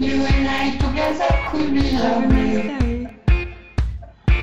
You and I together could be lovely.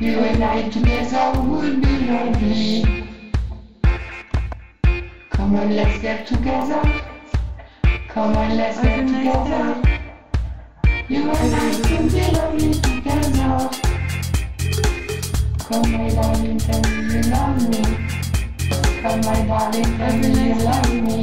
You and I together would be lovely. Come on, let's get together. Come on, let's get together. You and I could be lovely together. Come, my darling, me you love me. Come, my darling, me you love me.